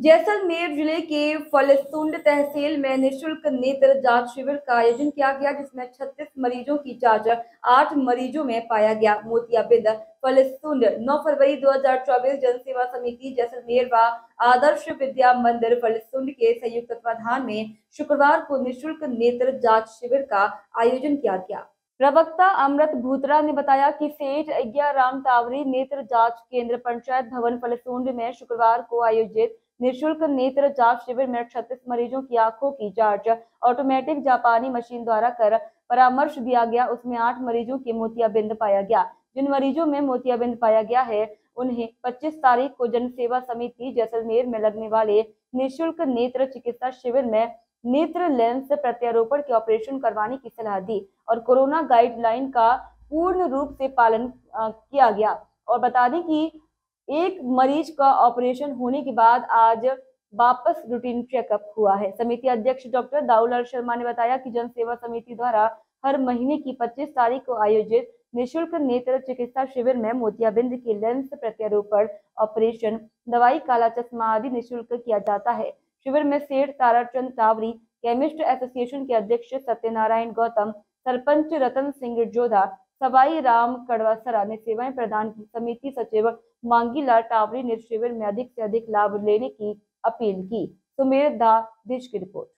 जैसलमेर ज़िले के फलसुंड तहसील में निशुल्क नेत्र जाँच शिविर का आयोजन किया गया, जिसमें 36 मरीजों की जाँच, आठ मरीजों में पाया गया। मोतियाबिंद फलसुंड 9 फरवरी 2024 जनसेवा समिति, जैसलमेर व आदर्श विद्या मंदिर फलसुंड के संयुक्त तत्वाधान में शुक्रवार को निशुल्क नेत्र जाँच शिविर का आयोजन किया गया। प्रवक्ता अमृत भूतरा ने बताया कि सेठ अज्ञा राम तावरी नेत्र जाँच केंद्र पंचायत भवन फलसूंड में शुक्रवार को आयोजित निशुल्क नेत्र जाँच शिविर में छत्तीस मरीजों की आँखों की जाँच। ऑटोमेटिक जापानी मशीन द्वारा कर परामर्श दिया गया। उसमें आठ मरीजों के मोतियाबिंद पाया गया। जिन मरीजों में मोतियाबिंद पाया गया है, उन्हें 25 तारीख को जन सेवा समिति जैसलमेर में लगने वाले निशुल्क नेत्र चिकित्सा शिविर में नेत्र लेंस प्रत्यारोपण के ऑपरेशन करवाने की सलाह दी और कोरोना गाइडलाइन का पूर्ण रूप से पालन किया गया। और बता दें कि एक मरीज़ का ऑपरेशन होने के बाद आज वापस रूटीन चेकअप हुआ है। समिति अध्यक्ष डॉक्टर दाऊलाल शर्मा ने बताया कि जन सेवा समिति द्वारा हर महीने की 25 तारीख को आयोजित निशुल्क नेत्र चिकित्सा शिविर में मोतियाबिंद के लेंस प्रत्यारोपण, ऑपरेशन, दवाई, काला चश्मा आदि निःशुल्क किया जाता है। शिविर में सेठ ताराचंद तावरी केमिस्ट एसोसिएशन के अध्यक्ष सत्यनारायण गौतम, सरपंच रतन सिंह जोधा सवाई राम कड़वासरा ने सेवाएँ प्रदान की। समिति सचिव मांगीलाल टावरी ने शिविर में अधिक से अधिक लाभ लेने की अपील की। सुमेर दा, दिश की रिपोर्ट।